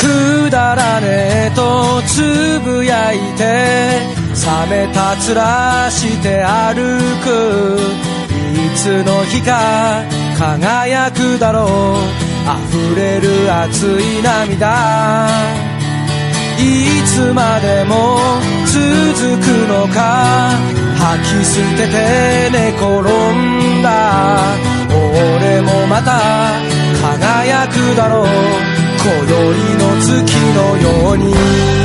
くだらねえとつぶやいて冷めた面して歩く。いつの日か輝くだろう。溢れる熱い涙。いつまでも続くのか。吐き捨てて寝転んだ。俺もまた輝くだろう。今宵の月のように。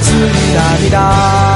熱い涙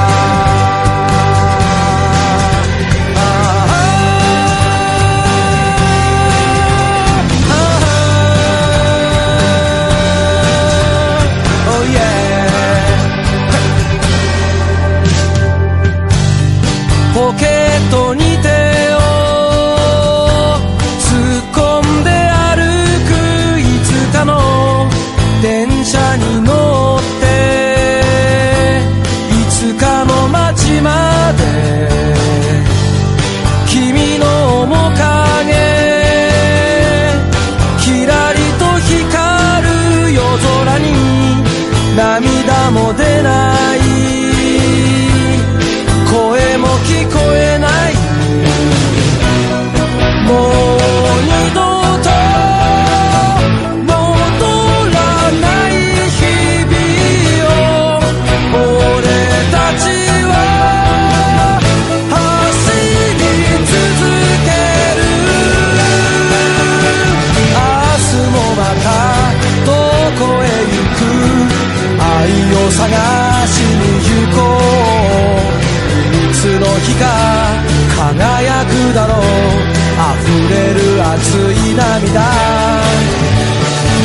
い涙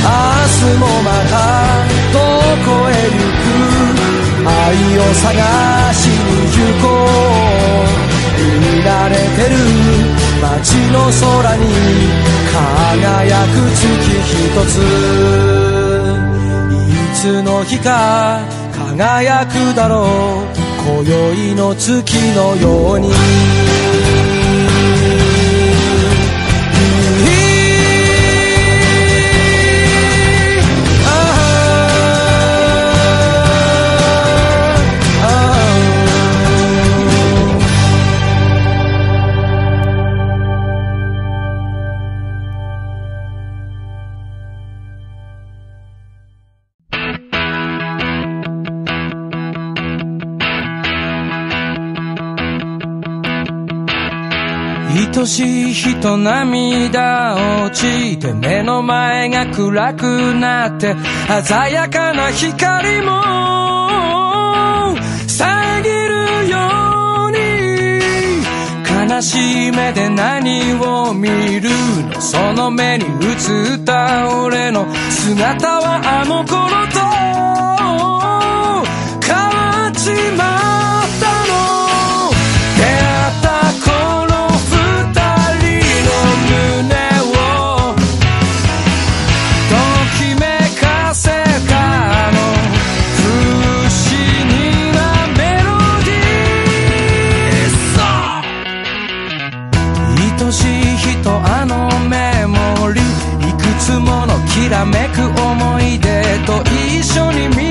明日もまたどこへ行く愛を探しに行こう。見慣れてる街の空に輝く月一ついつの日か輝くだろう。今宵の月のように。しい人涙落ちて目の前が暗くなって鮮やかな光も遮るように悲しい目で何を見るの？その目に映った俺の姿はあの頃きらめく思い出と一緒に見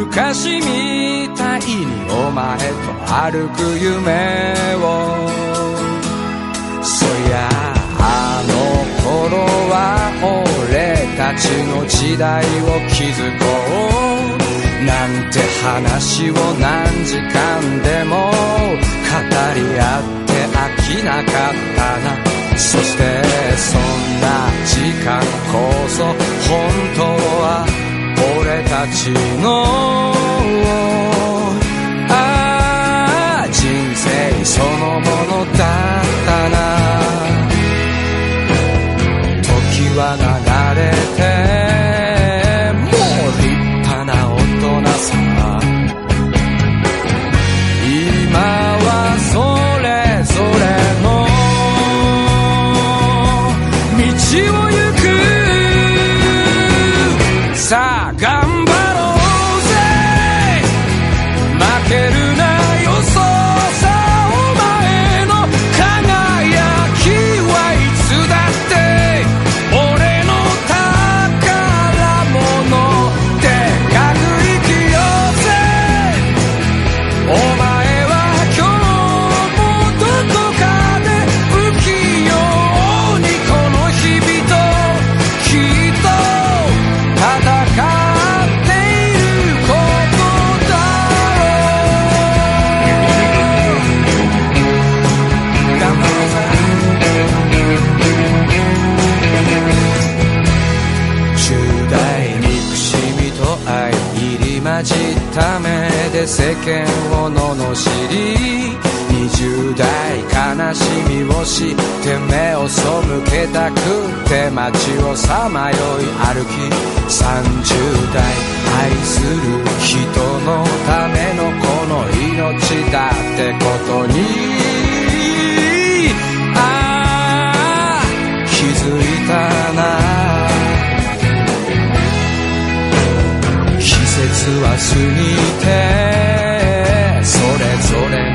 昔みたいにお前と歩く夢を。そりゃあの頃は俺たちの時代を築こう。なんて話を何時間でも語り合って飽きなかったな。そしてそんな時間こそ本当はたちのああ人生そのものだったな。時は流れてて世間を罵り20代悲しみを知って目を背けたくて街をさまよい歩き30代愛する人のためのこの命だってことには過ぎてそれぞれ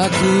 Aku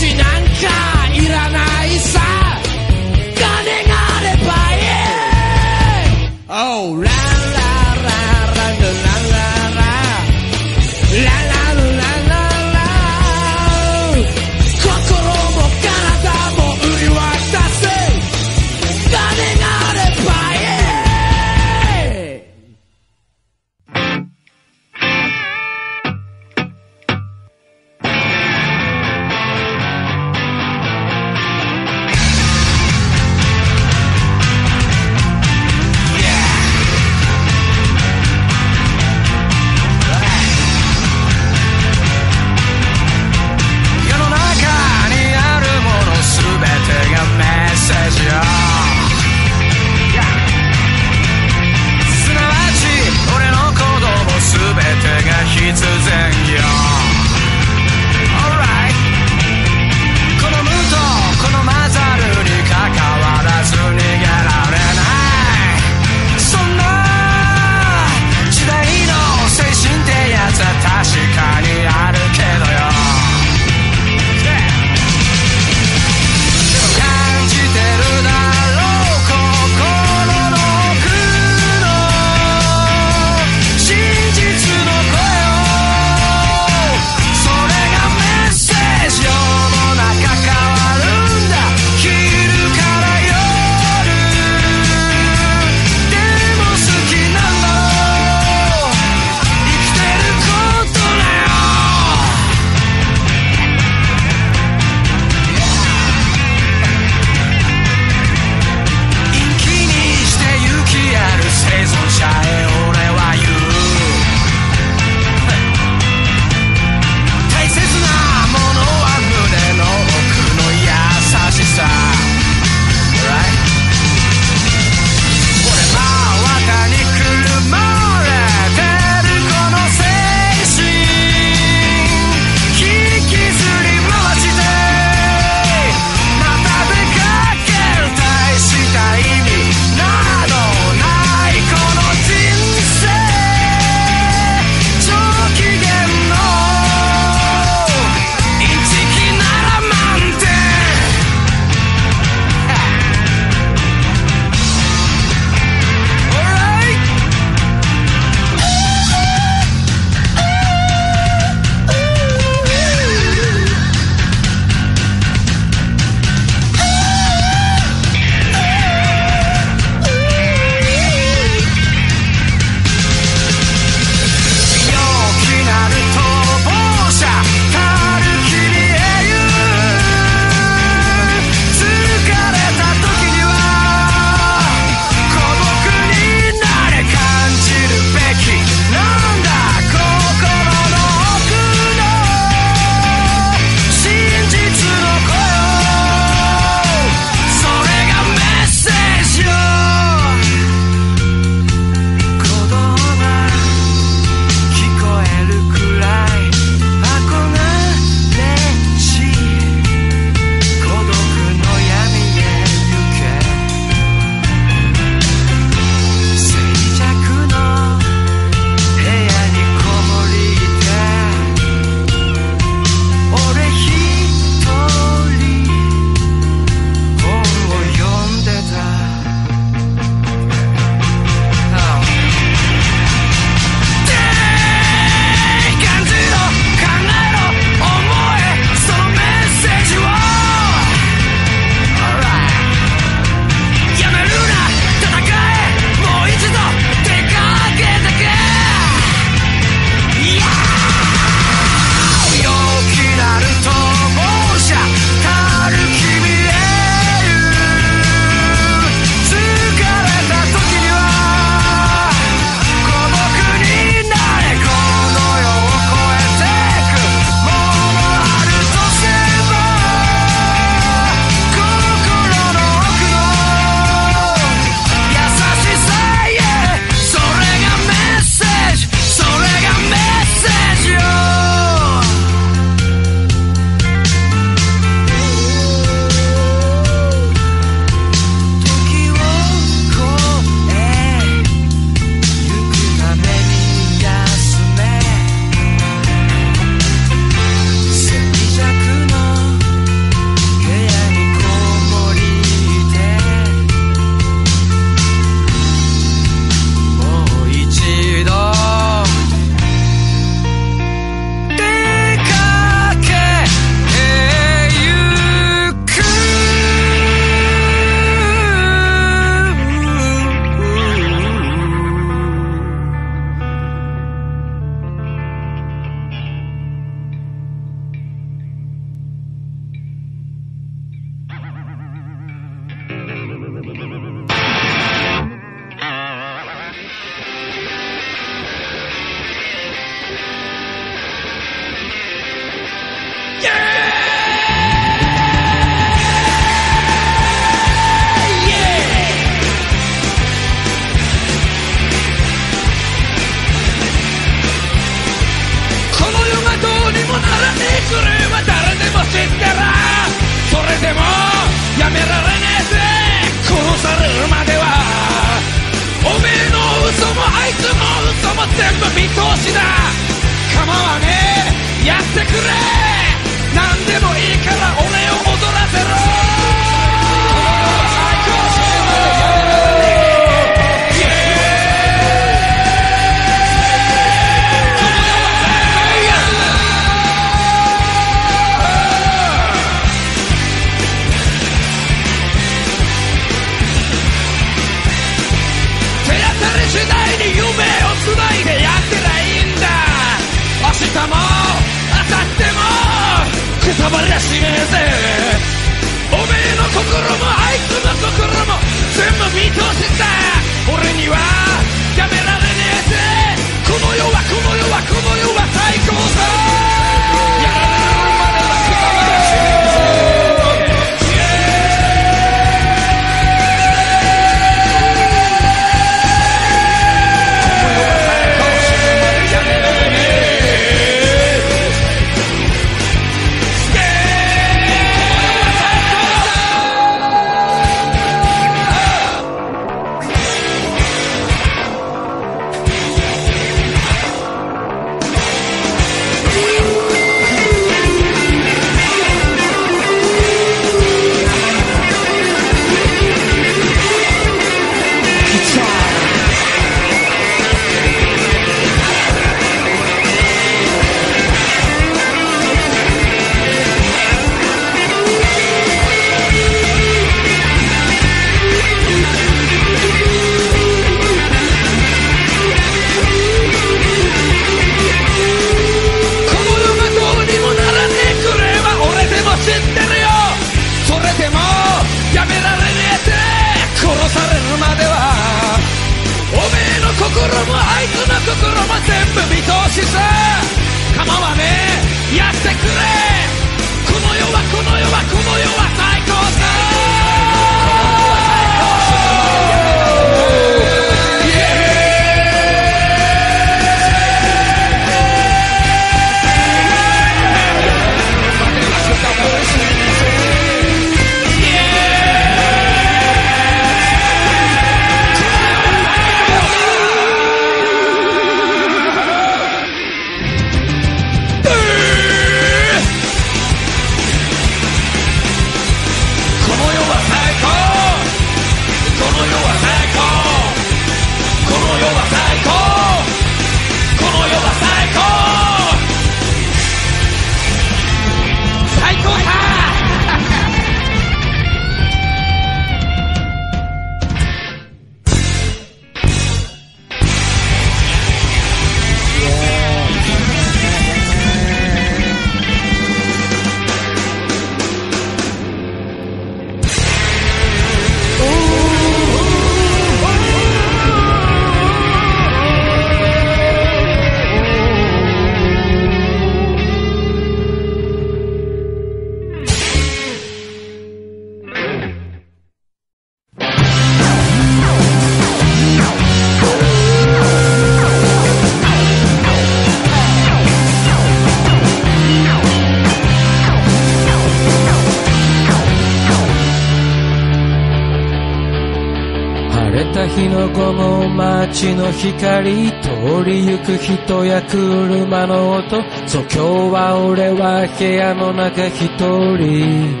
光通りゆく人や車の音。そう今日は俺は部屋の中一人。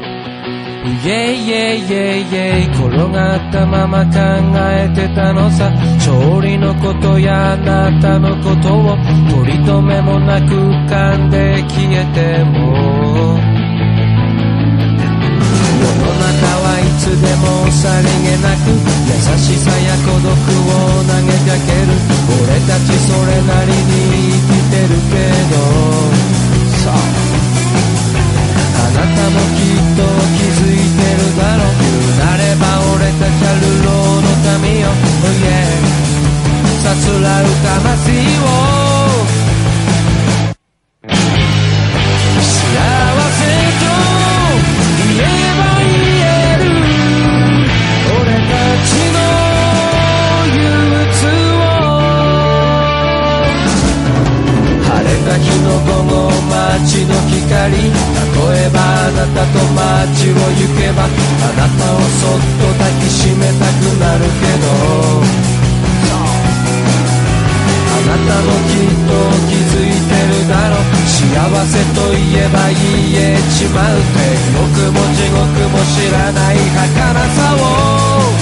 イエイイエイイエイイエイ。転がったまま考えてたのさ。調理のことやあなたのことを取り留めもなく浮かんで消えても。つでもさりげなく優しさや孤独を投げかける。俺たちそれなりに生きてるけど。さあ。なたもきっと気づいてるだろう。なれば俺たちはルローの民よ、oh yeah、さすらう魂を。り例えばあなたと街を行けばあなたをそっと抱きしめたくなるけどあなたもきっと気づいてるだろ幸せといえば言えちまうて僕も地獄も知らない儚さを。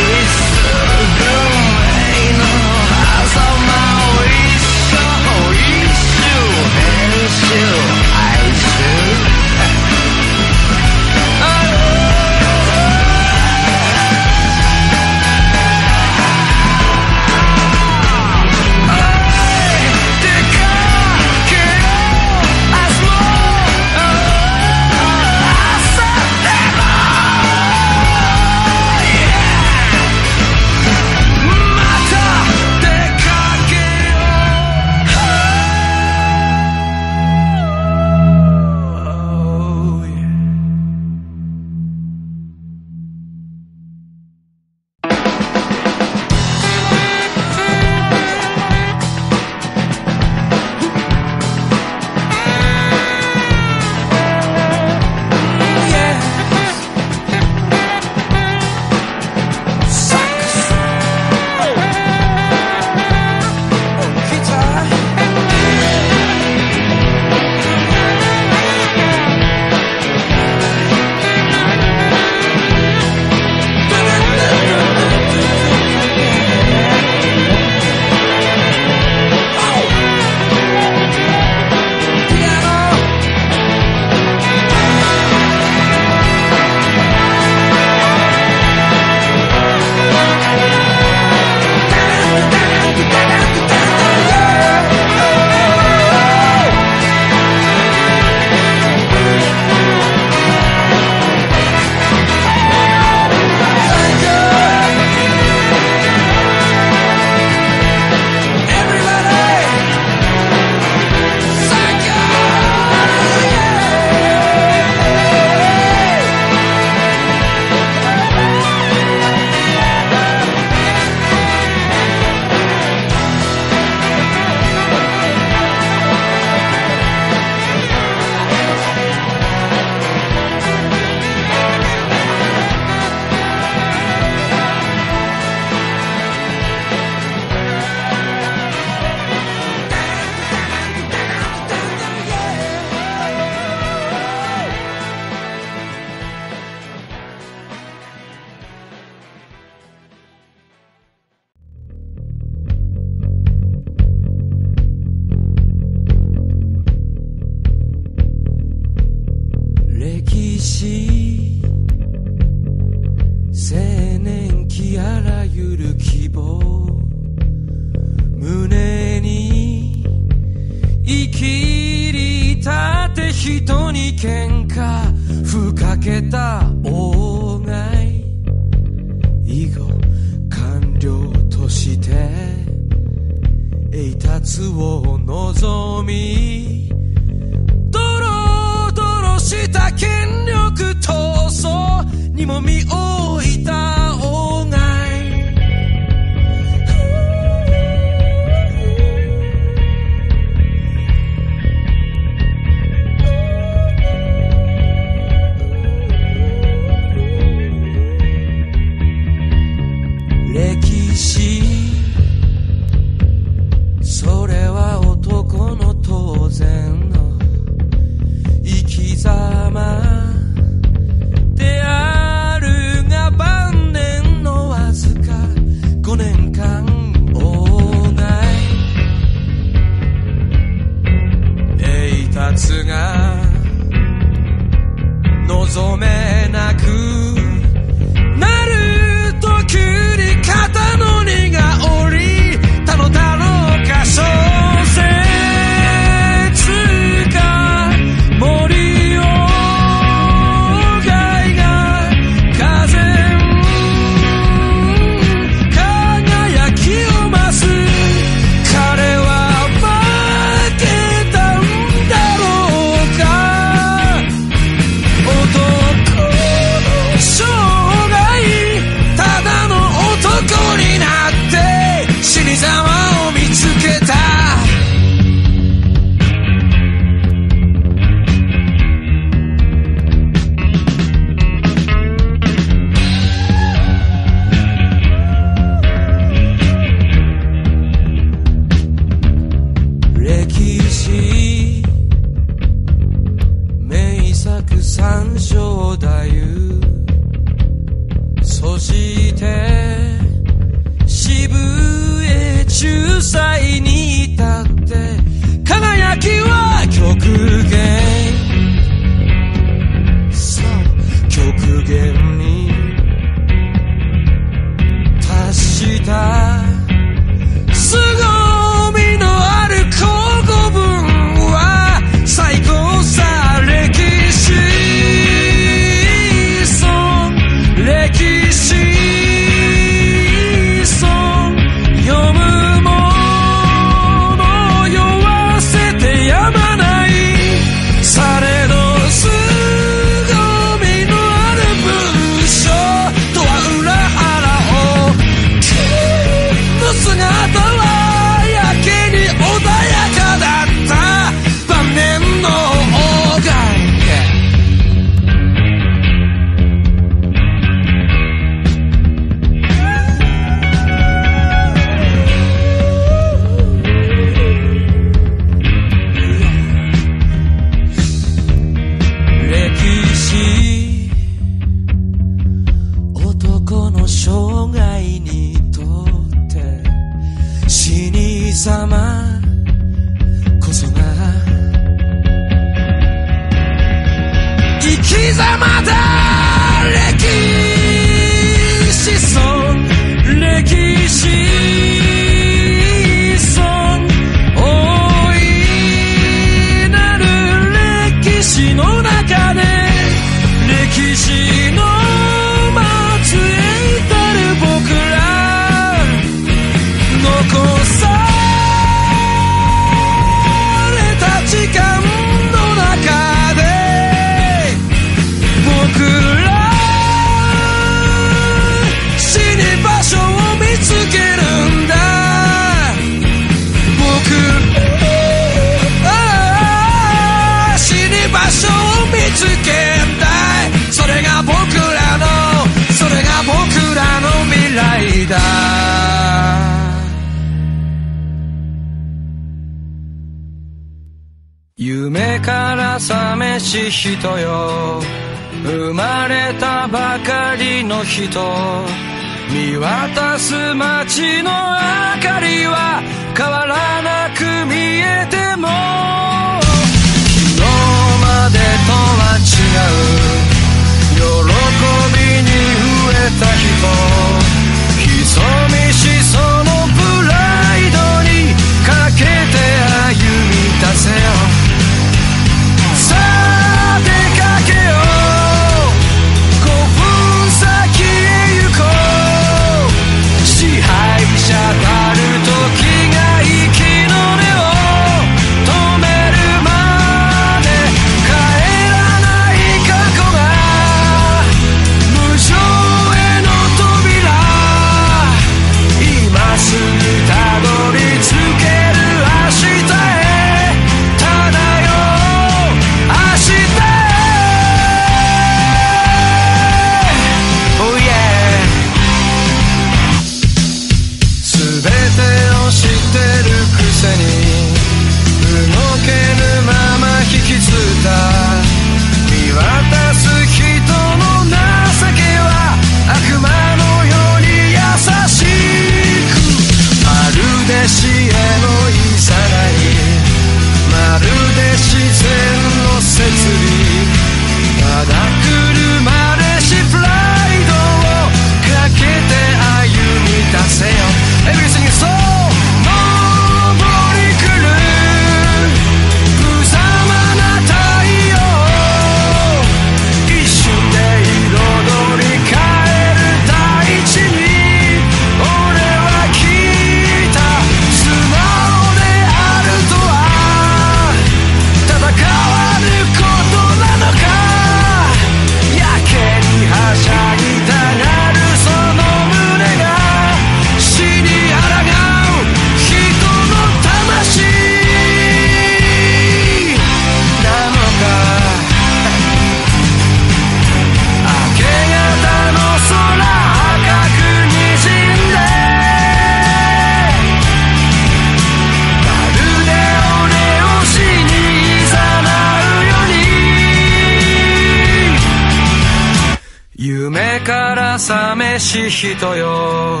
しい人よ。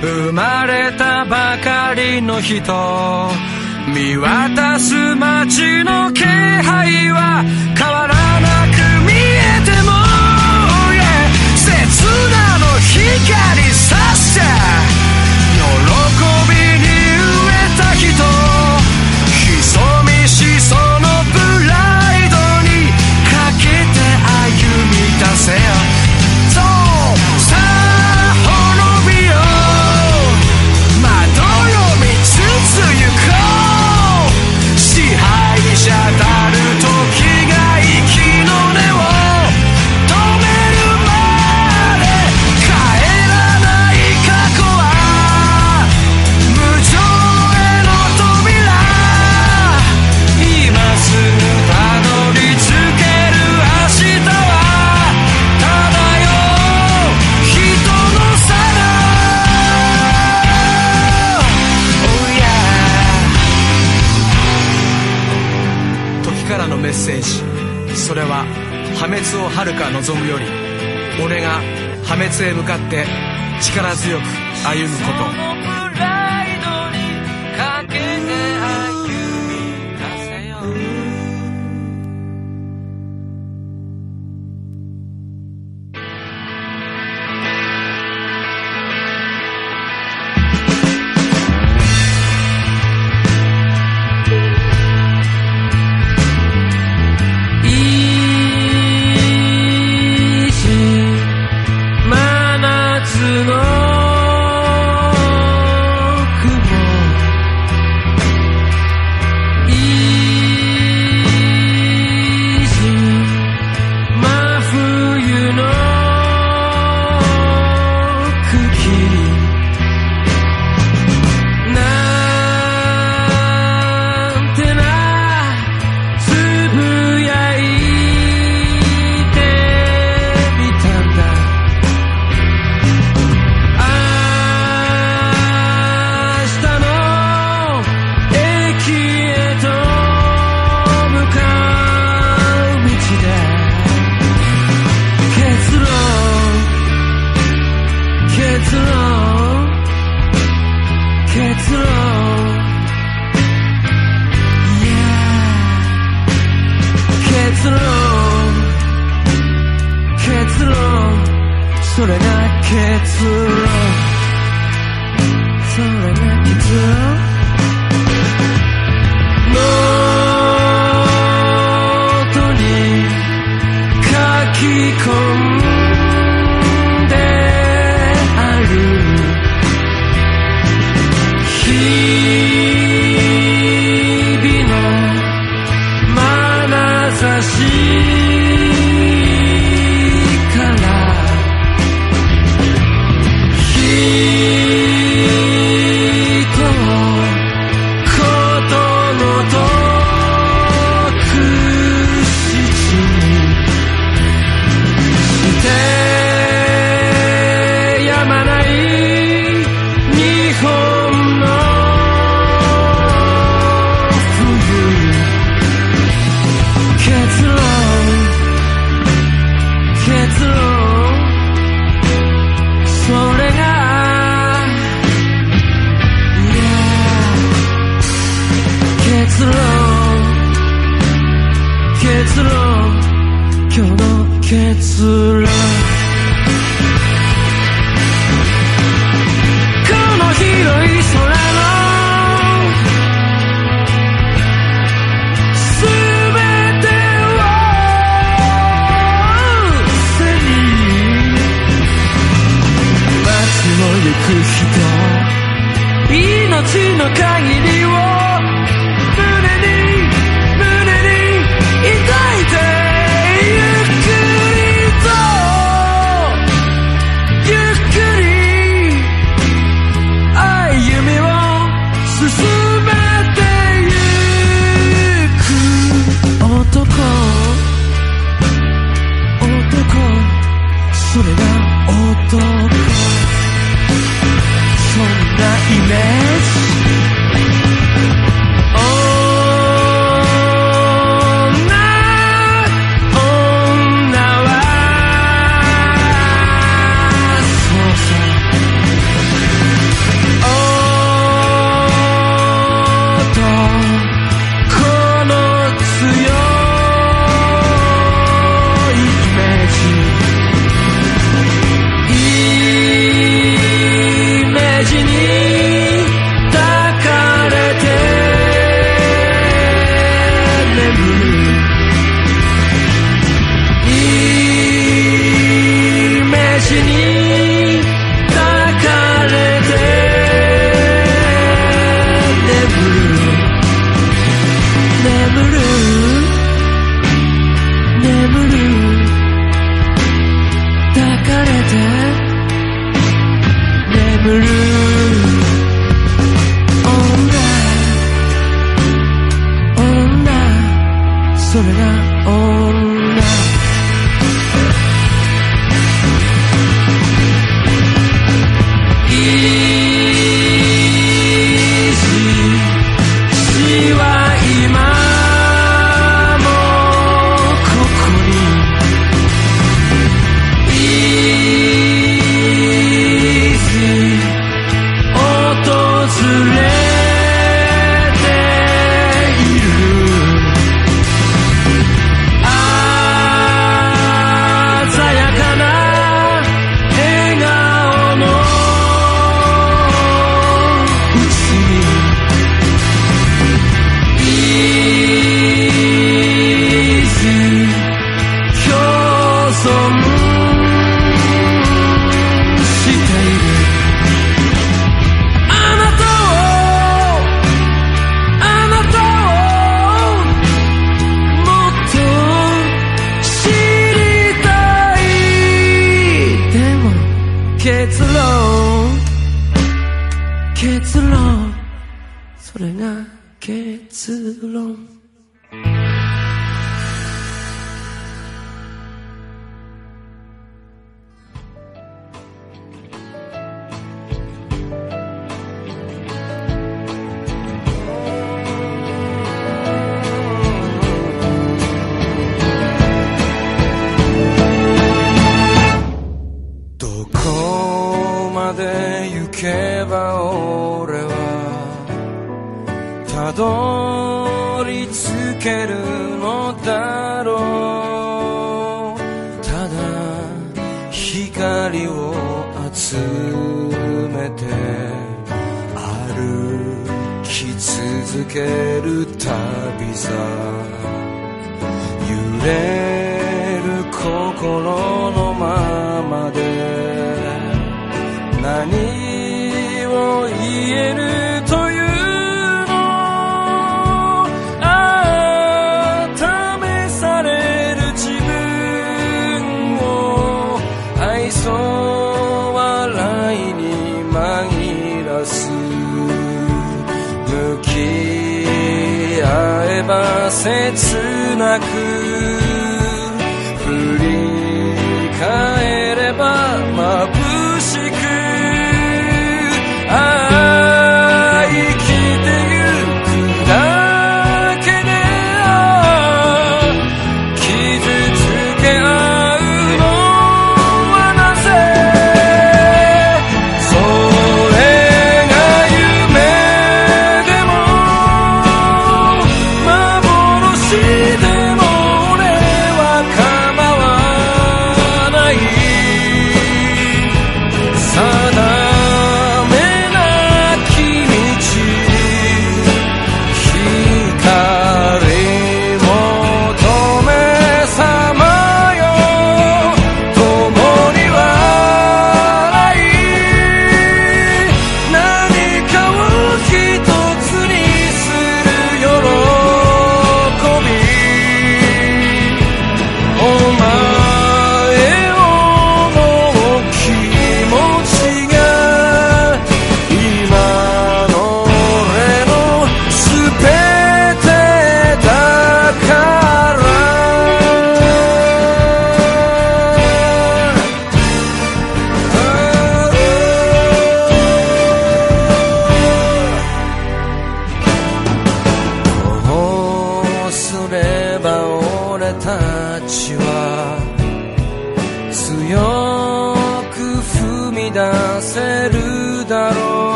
生まれたばかりの人。見渡す街の気配は変わらなく見えても、yeah、刹那の光さしてセージ。それは破滅をはるか望むより俺が破滅へ向かって力強く歩むこと。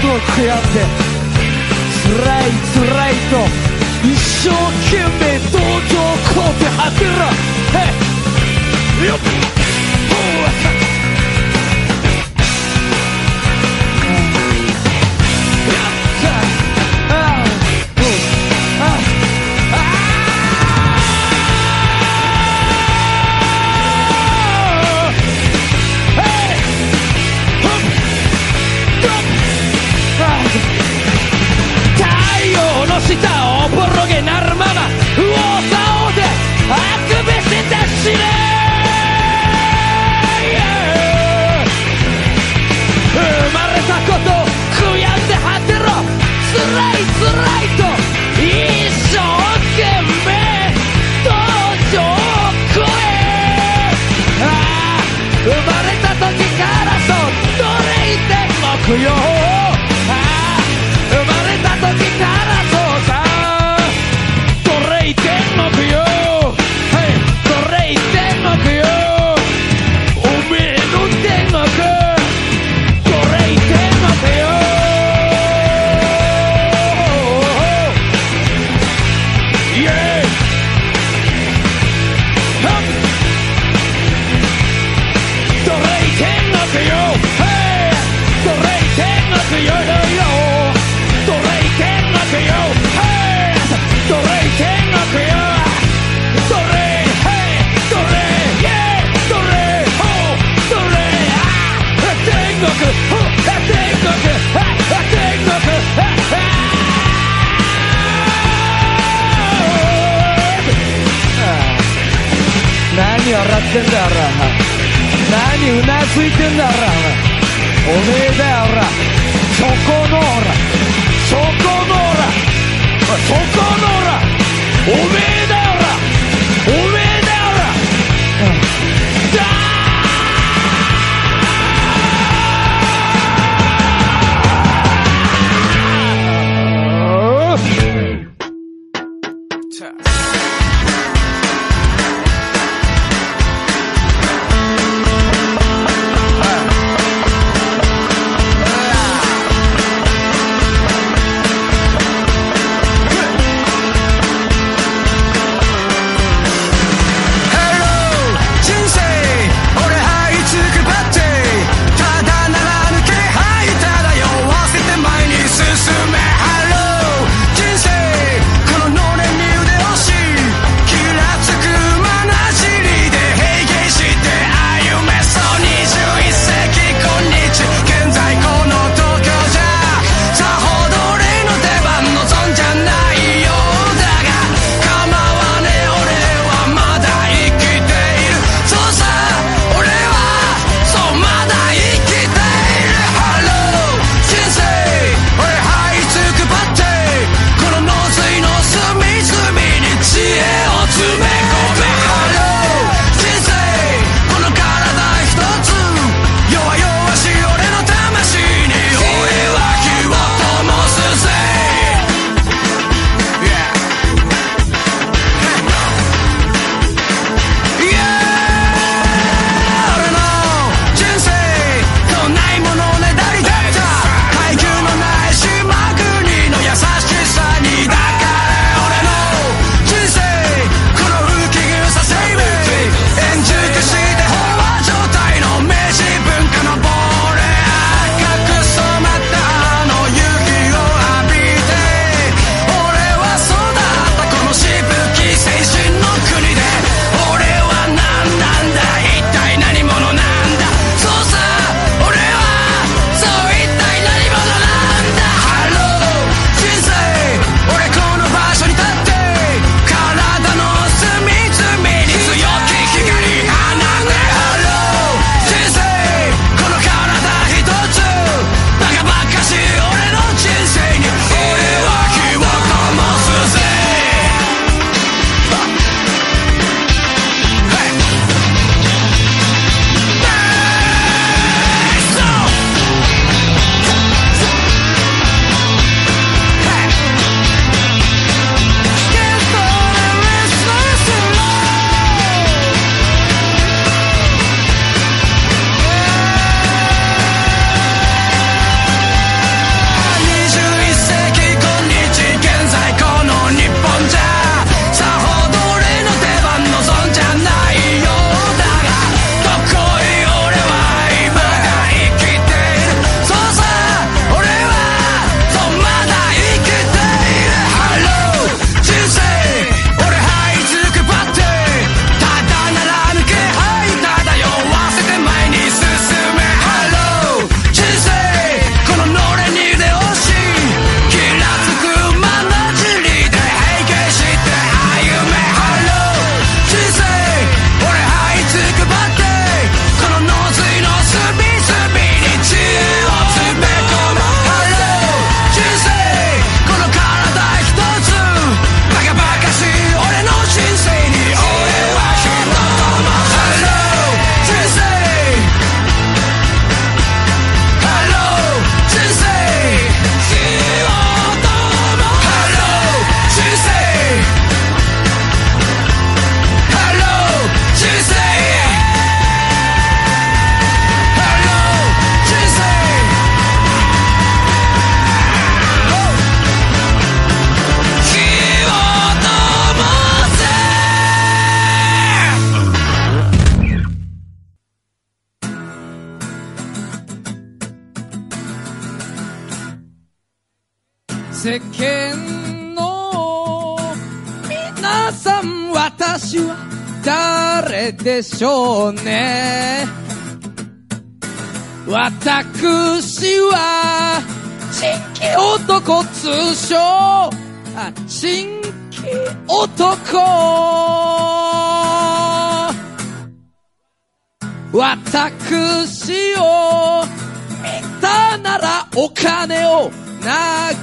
と出会ってつらいつらいと一生懸命同情こうてはけろ Hey! よっ何笑ってんだよ何うなずいてんだよおめえだよそこのそこのそこのおめえ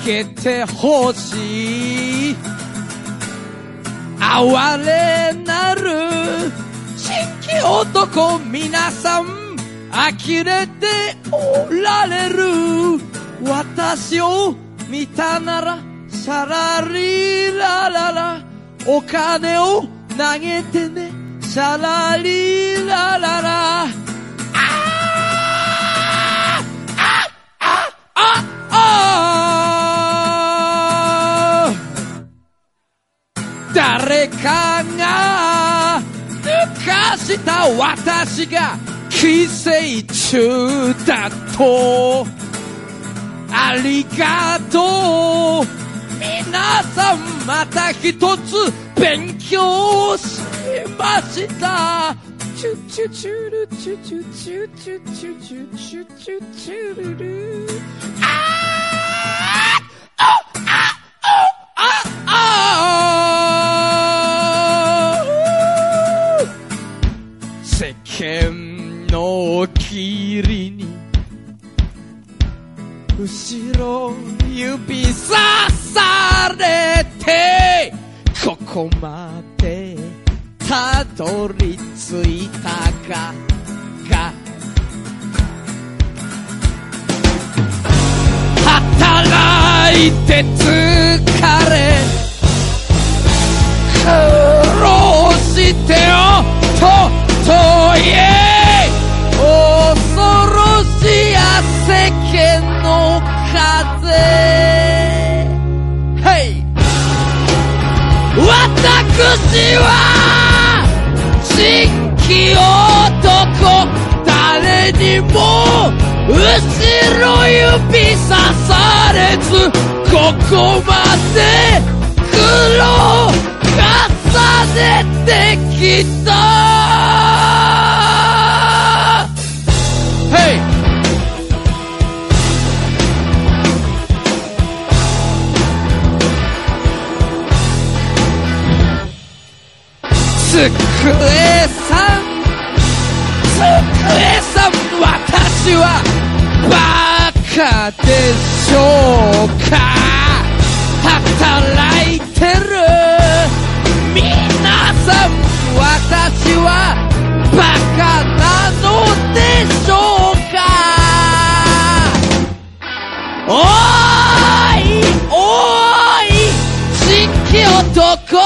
投げてほしい哀れなる新規男皆さん呆れておられる。私を見たならシャラリラララ。お金を投げてね。シャラリラララ。した私が寄生虫だと。ありがとう。皆さんまた一つ勉強しました。チュチュチュルチュチュチュチュチュチュチュチュチュルル働いて疲れ苦してよとといえ恐ろしや世間の風。私は新規男誰にも後ろ指さされずここまで苦労重ねてきた。ヘイつくえさん。つくえさん私はバカでしょうか？働いてる。皆さん私はバカなのでしょうか？おーいおーい新規男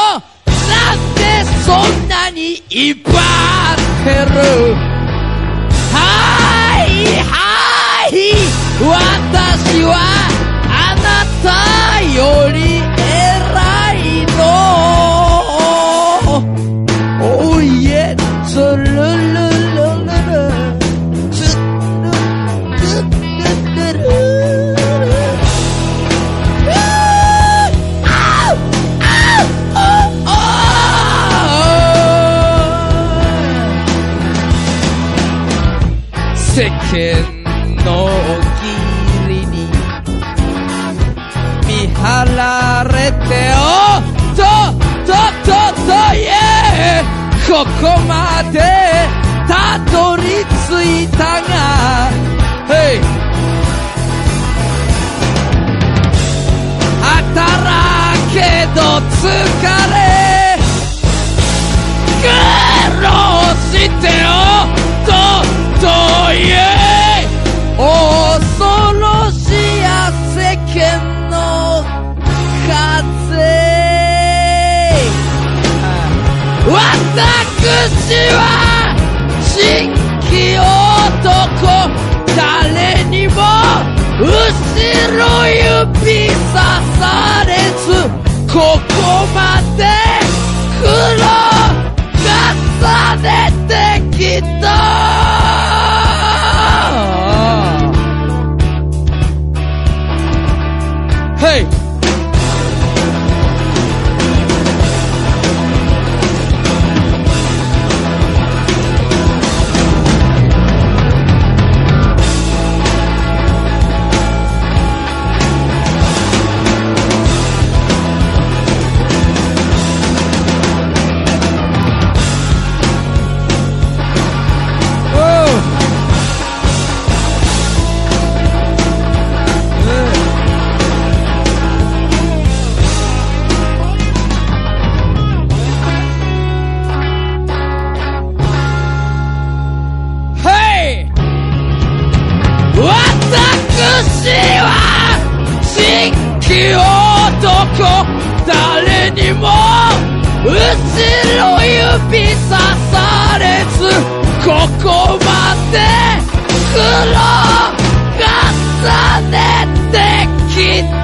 なんでそんなに威張ってる？はあ？までたどり着いたが Hey! 働けど疲れは新規男誰にも後ろ指さされずここまで苦労重ねてきた男誰にも後ろ指さされずここまで苦労重ねてきた。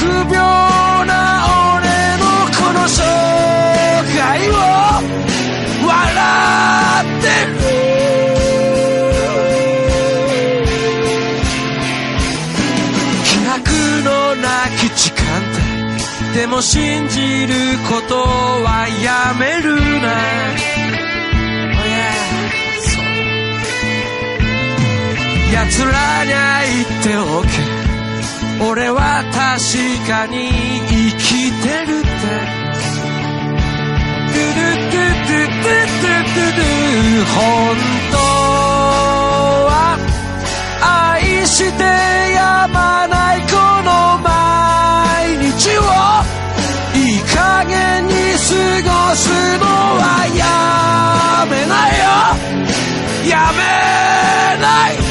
臆病な俺のこの生涯を笑ってる。気楽のなき時間帯でも信じることはやめるな。Oh yeah そう。奴らにゃ言っておけ。俺は確かに生きてるって。ドゥドゥドゥドゥドゥドゥドゥ本当は愛してやまないこの毎日をいい加減に過ごすのはやめなよやめない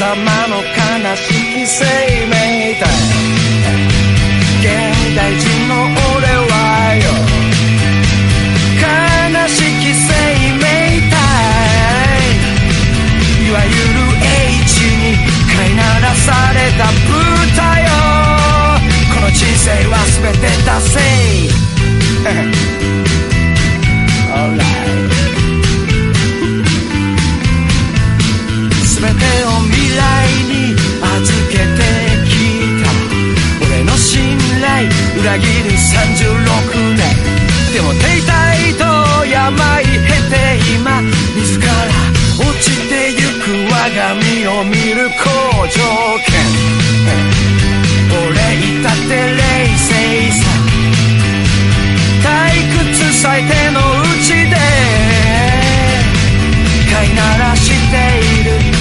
の狭間の悲しき生命体。現代人の俺はよ。悲しき生命体。いわゆる H に飼いならされた豚よ。この人生は全てだせ Alright 裏切る36年でも停滞と病へて今自ら落ちてゆく我が身を見る好条件俺いたって冷静さ退屈最低のうちで飼いならしている。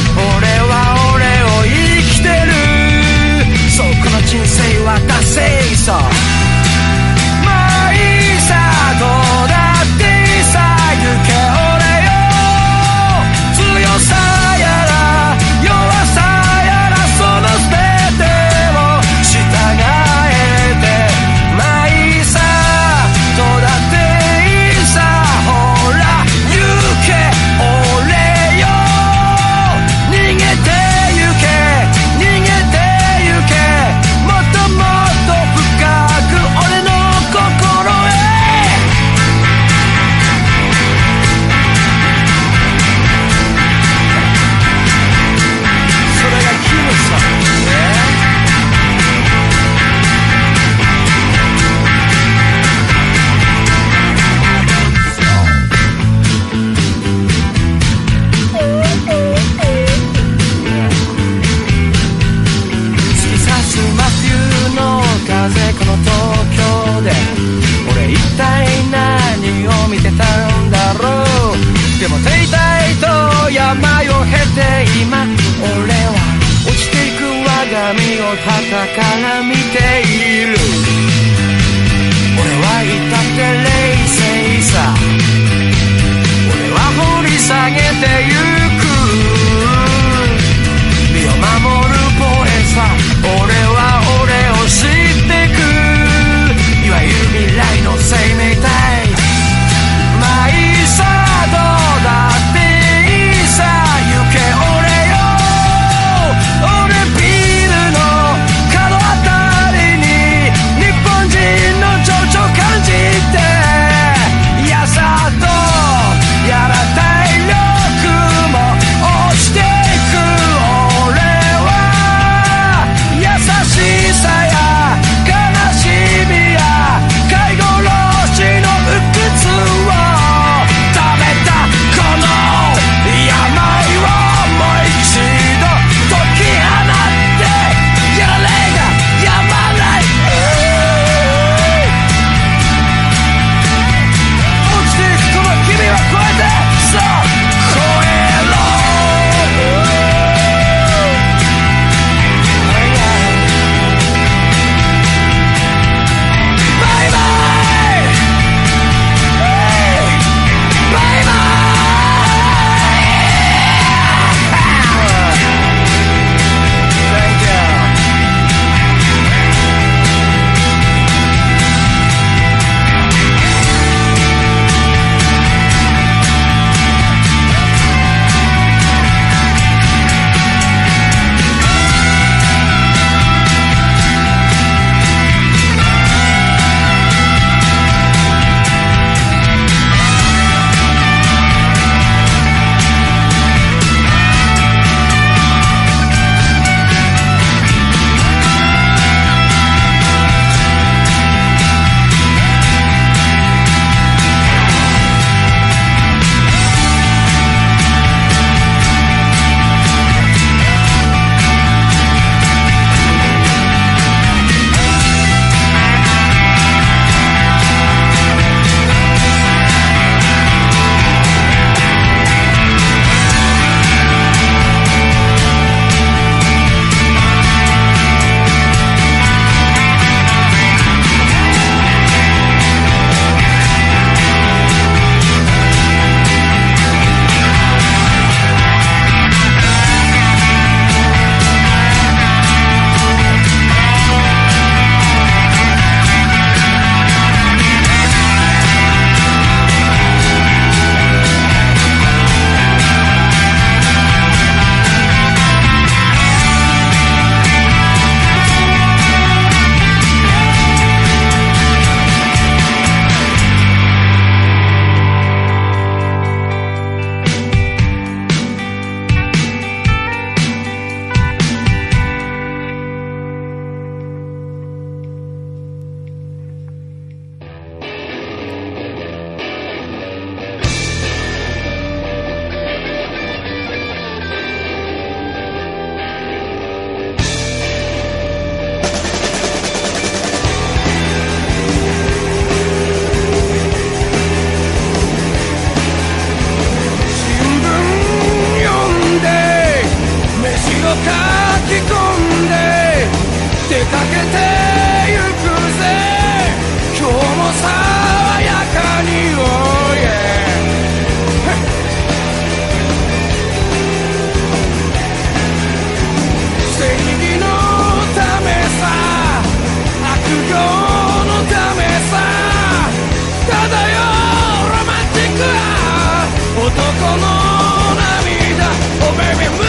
男の涙 Oh baby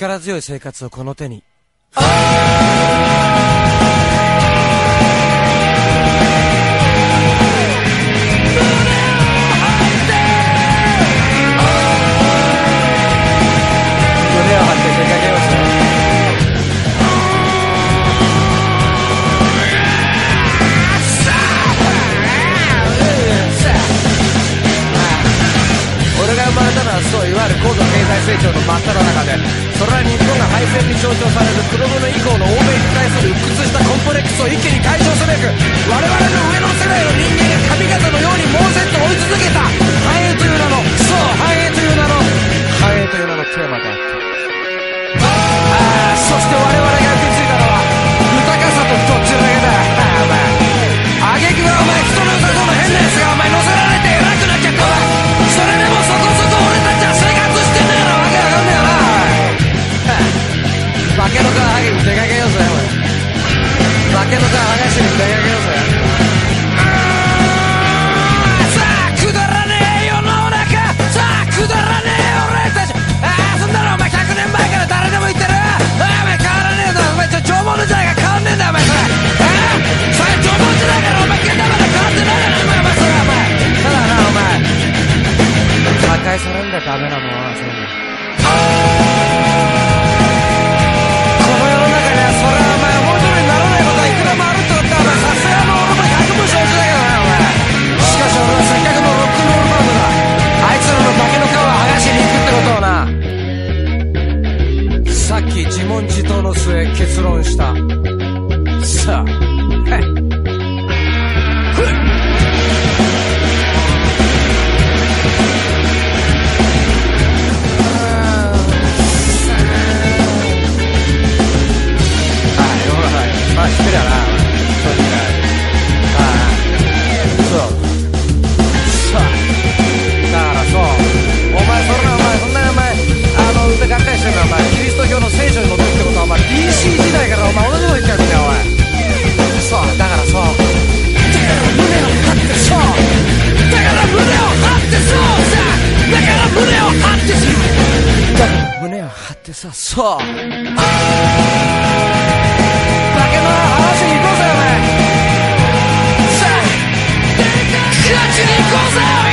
力強い生活をこの手に。高度経済成長の真っ只中でそれは日本が敗戦に象徴される黒船以降の欧米に対する鬱屈したコンプレックスを一気に解消すべく我々の上の世代の人間が神々のように猛然と追い続けた繁栄という名のそう繁栄という名の繁栄という名のテーマだった。あそして我々が受け継いだのは豊かさとどっちのだ。けだああお前挙句はお前人の良さそうな変なやつがお前乗せけの皮剥がしに出かけようぜさあくだらねえ世の中さあくだらねえ俺たち。ああそんなのお前。100年前から誰でも言ってる。ああお前。変わらねえぞお前ちょ縄文の時代が変わんねえんだよお前それああそれ縄文時代からお前。現代まで変わってないだろお前お前それお前ただ。なお前破壊されんだダメなもんはそういうの問自答の末結論したさあはいふっはい、ほら、はい。まあ、知ってるやな、正直な。はい。そう。そう。だからそう。お前、それな、お前、そんなお前、あの、腕がっかりしてんのは、お前、キリスト教の聖書に戻 C 時代から、お前、同じこと言ってるんだよ、おい。そう、だからそう。だから胸を張ってそう。だから胸を張ってそうさ。だから胸を張ってそう。だから胸を張ってさ、そう。化けの話に行こうぜ、お前。さあ、勝ちに行こうぜ、おい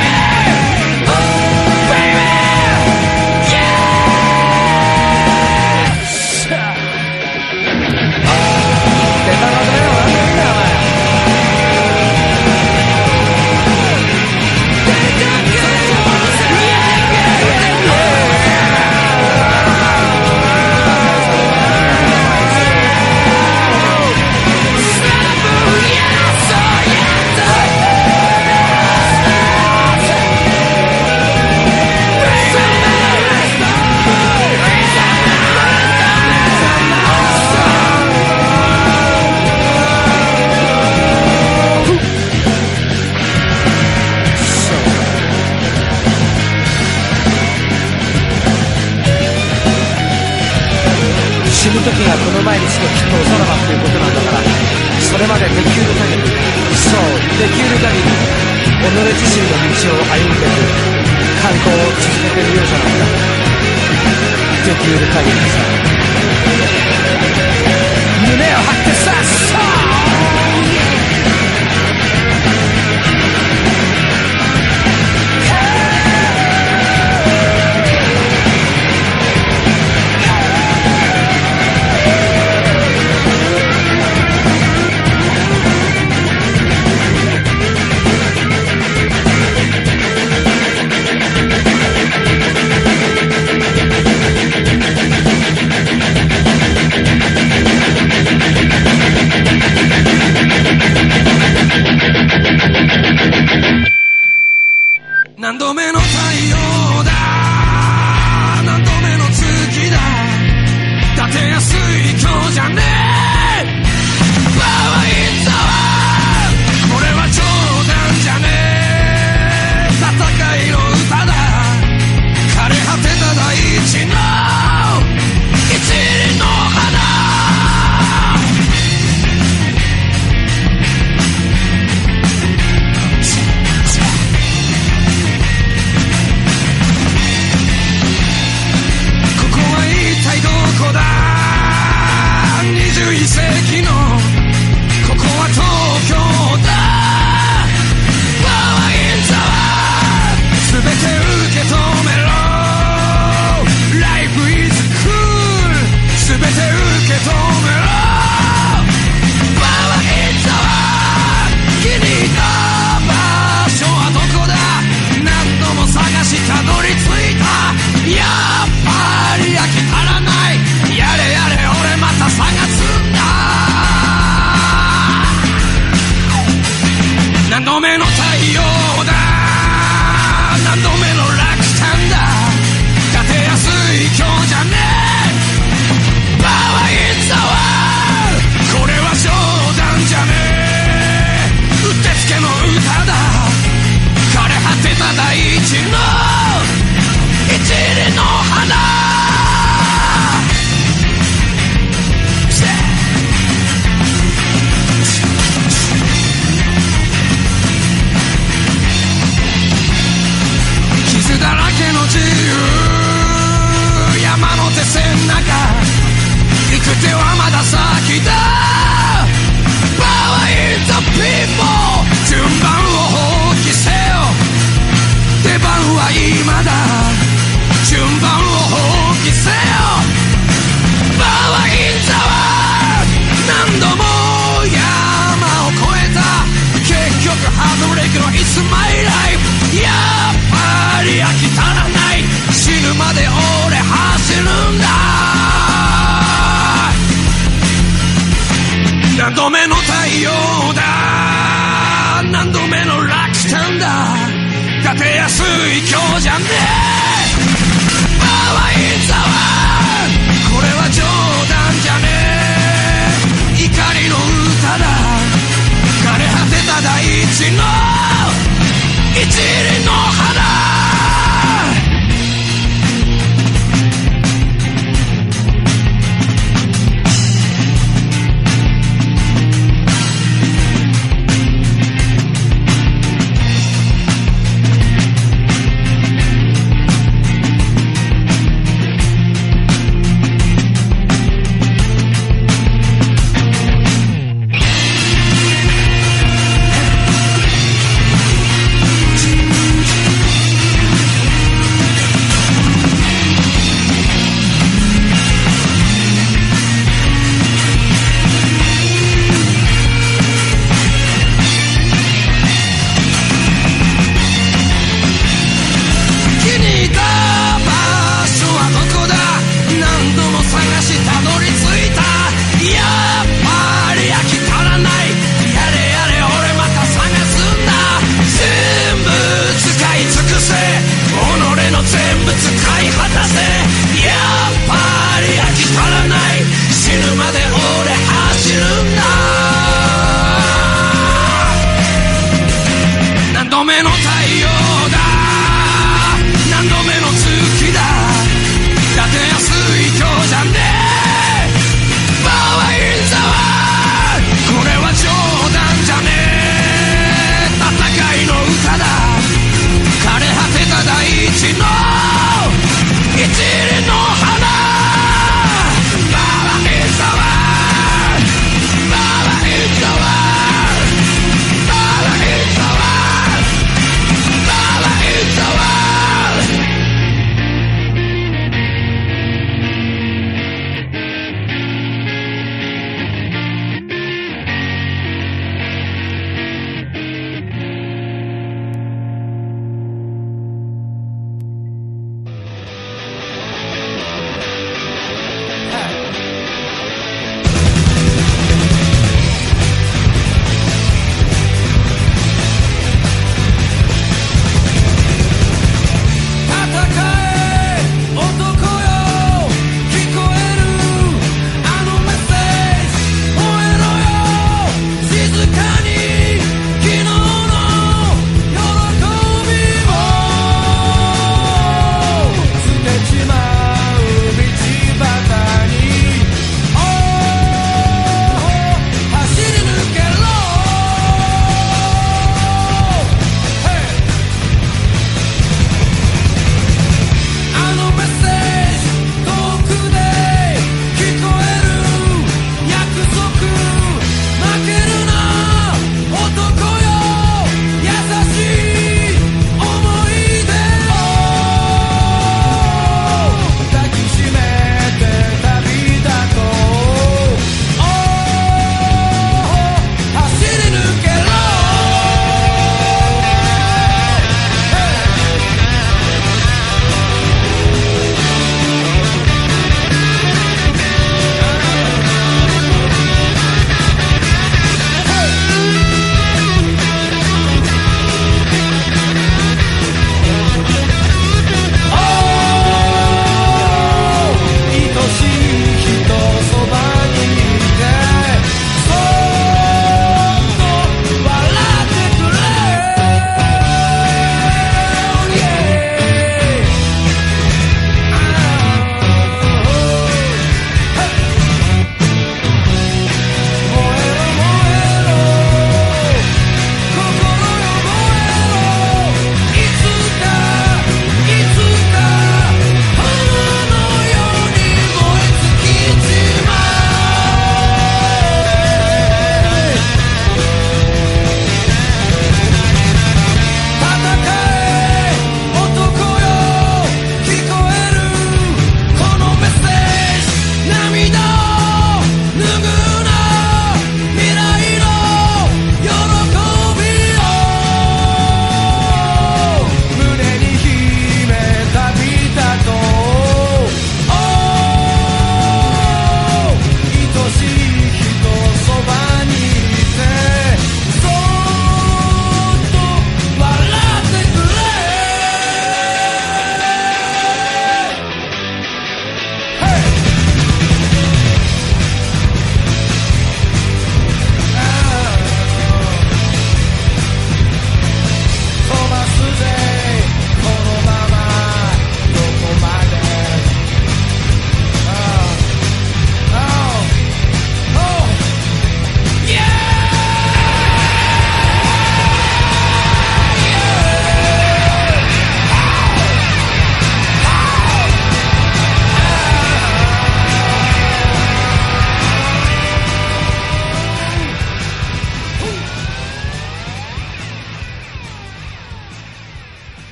クール会議で何度目の太陽だ。何度目の月だ。立てやすい今日じゃねえ。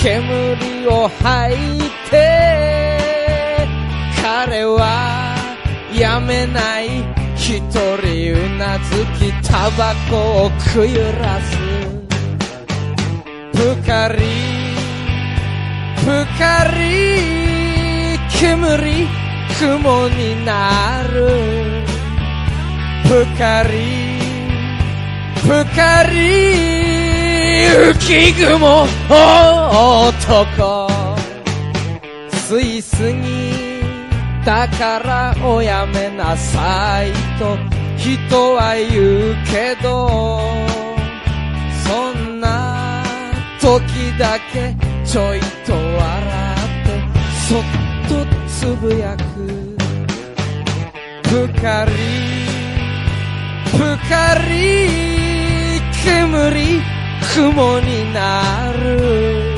煙を吐いて彼はやめない一人うなずきタバコをくゆらす。ぷかりぷかり煙雲になる。ぷかりぷかり。雪雲男。すいすぎだからおやめなさいと人は言うけどそんな時だけちょいと笑ってそっとつぶやく。ぷかりぷかり煙雲になる。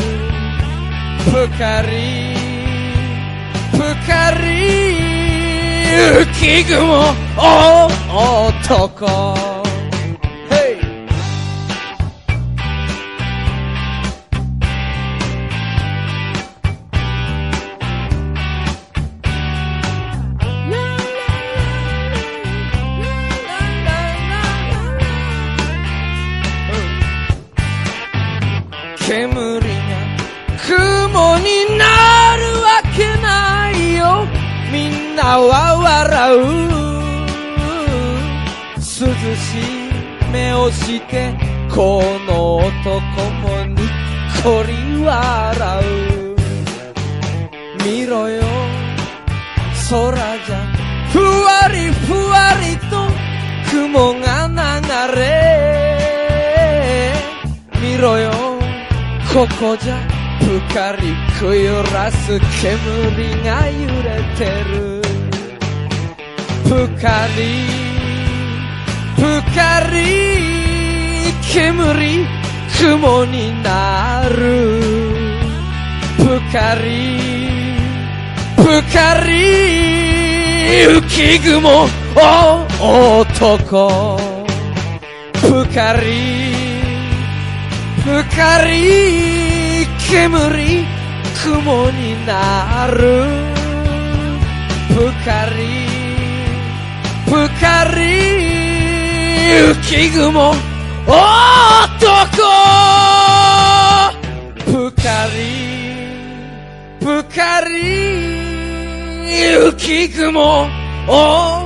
ぷかりぷかり雪雲男リ雲男ぷかりぷかり煙雲になるぷかりぷかり浮雲男ぷかりぷかり雪雲男。